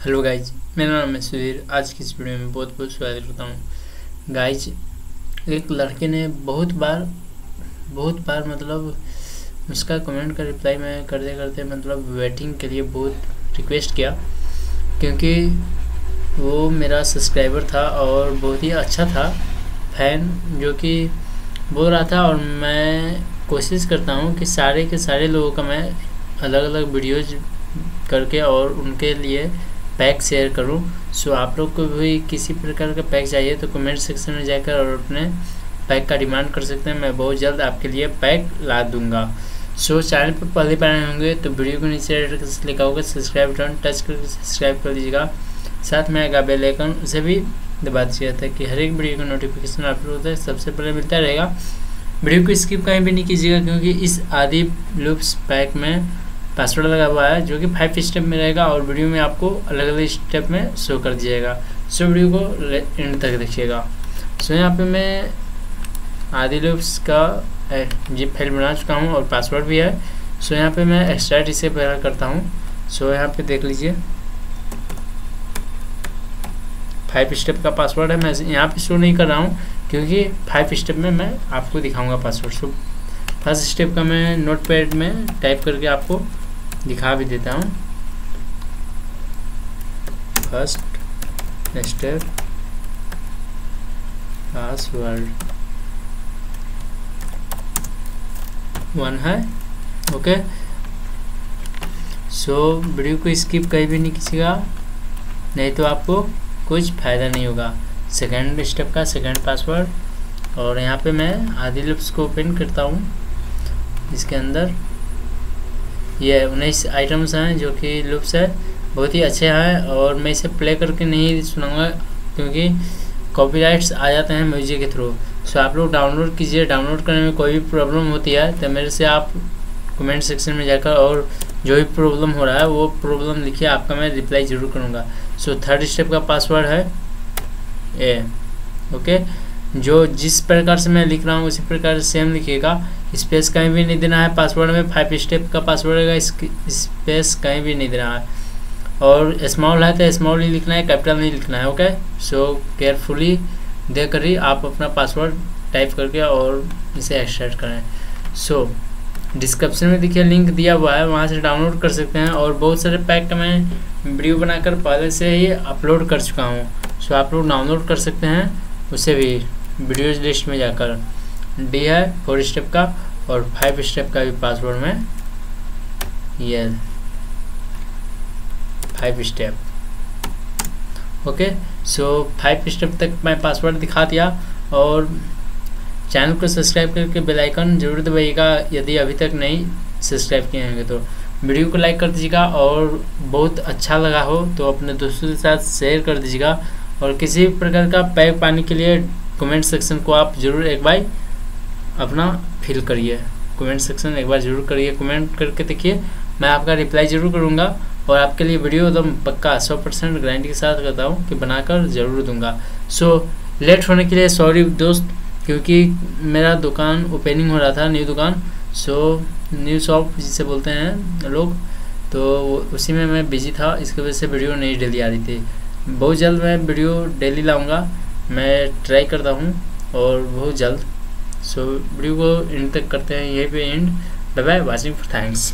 Hello guys मेरा नाम है सुधीर। आज की इस वीडियो में बहुत बहुत स्वागत करता हूँ। गाइज़ एक लड़के ने बहुत बार बहुत बार मतलब उसका कमेंट का रिप्लाई मैं करते करते मतलब वेटिंग के लिए बहुत रिक्वेस्ट किया, क्योंकि वो मेरा सब्सक्राइबर था और बहुत ही अच्छा था फ़ैन जो कि बोल रहा था और मैं कोशिश करता हूँ कि सारे के सारे लोगों का मैं अलग अलग वीडियोज़ करके और उनके लिए पैक शेयर करूँ। सो आप लोग को भी किसी प्रकार का पैक चाहिए तो कमेंट सेक्शन में जाकर और अपने पैक का डिमांड कर सकते हैं। मैं बहुत जल्द आपके लिए पैक ला दूँगा। सो चैनल पर पहले बार होंगे तो वीडियो को नीचे लिखा होगा सब्सक्राइब बटन टच करके सब्सक्राइब कर लीजिएगा साथ में आएगा बेल आइकन उसे भी दबा दीजिएगा कि हर एक वीडियो का नोटिफिकेशन आप लोग सबसे पहले मिलता रहेगा। वीडियो को स्किप कहीं भी नहीं कीजिएगा क्योंकि इस आदि लुप्स पैक में पासवर्ड लगा हुआ है, जो कि फाइव स्टेप में रहेगा और वीडियो में आपको अलग अलग स्टेप में शो कर दिएगा। सो वीडियो को एंड तक देखिएगा। सो यहाँ पे मैं आदि लूप्स का जिप फ़ाइल बना चुका हूँ और पासवर्ड भी है। सो यहाँ पे मैं एक्स्ट्रा इसे पहला करता हूँ। सो यहाँ पे देख लीजिए। फाइव स्टेप का पासवर्ड है। मैं यहाँ पे शो नहीं कर रहा हूँ, क्योंकि फाइव स्टेप में मैं आपको दिखाऊँगा पासवर्ड सो फ़र्स्ट स्टेप का मैं नोट पैड में टाइप करके आपको दिखा भी देता हूँ। फ़र्स्ट स्टेप पासवर्ड वन है? ओके सो वीडियो को स्किप कहीं भी नहीं कीजिएगा नहीं तो आपको कुछ फ़ायदा नहीं होगा। सेकेंड स्टेप का सेकेंड पासवर्ड और यहाँ पे मैं आदि लिप्स को ओपन करता हूँ। इसके अंदर ये उन्नीस आइटम्स हैं जो कि लुप्स है, बहुत ही अच्छे हैं और मैं इसे प्ले करके नहीं सुनाऊँगा क्योंकि कॉपीराइट्स आ जाते हैं म्यूज़िक के थ्रू सो आप लोग डाउनलोड कीजिए। डाउनलोड करने में कोई भी प्रॉब्लम होती है तो मेरे से आप कमेंट सेक्शन में जाकर और जो भी प्रॉब्लम हो रहा है, वो प्रॉब्लम लिखिए। आपका मैं रिप्लाई ज़रूर करूँगा। सो थर्ड स्टेप का पासवर्ड है ए ओके जो जिस प्रकार से मैं लिख रहा हूँ उसी प्रकार से सेम लिखिएगा स्पेस कहीं भी नहीं देना है पासवर्ड में फाइव स्टेप का पासवर्ड रहेगा स्पेस कहीं भी नहीं देना है। और स्मॉल है तो स्मॉल ही लिखना है कैपिटल नहीं लिखना है ओके सो केयरफुली देख कर ही आप अपना पासवर्ड टाइप करके और इसे एक्सट्रैक्ट करें। सो so, डिस्क्रिप्शन में देखिए लिंक दिया हुआ है वहाँ से डाउनलोड कर सकते हैं और बहुत सारे पैक का मैं वीडियो बनाकर पहले से ही अपलोड कर चुका हूँ। सो so, आप लोग डाउनलोड कर सकते हैं उसे भी। वीडियोज़ लिस्ट में जाकर डी है फोर स्टेप का और फाइव स्टेप का भी पासवर्ड में ये five step okay so five step तक मैं पासवर्ड दिखा दिया और चैनल को सब्सक्राइब करके बेल आइकन ज़रूर दबाइएगा। यदि अभी तक नहीं सब्सक्राइब किए होंगे तो वीडियो को लाइक कर दीजिएगा और बहुत अच्छा लगा हो तो अपने दोस्तों के साथ शेयर कर दीजिएगा। और किसी भी प्रकार का पैक पाने के लिए कमेंट सेक्शन को आप ज़रूर एक बार अपना फिल करिए। कमेंट सेक्शन एक बार ज़रूर करिए। कमेंट करके देखिए मैं आपका रिप्लाई ज़रूर करूँगा और आपके लिए वीडियो एकदम पक्का सौ परसेंट गारंटी के साथ कहता हूँ कि बनाकर ज़रूर दूँगा। सो so, लेट होने के लिए सॉरी दोस्त क्योंकि मेरा दुकान ओपनिंग हो रहा था न्यू दुकान। सो so, न्यू शॉप जिसे बोलते हैं लोग तो उसी में मैं बिज़ी था इसकी वजह से वीडियो नहीं डेली आ रही थी। बहुत जल्द मैं वीडियो डेली लाऊँगा। मैं ट्राई करता हूँ और बहुत जल्द। सो वीडियो को एंड तक करते हैं। यहीं पे end bye bye watching for thanks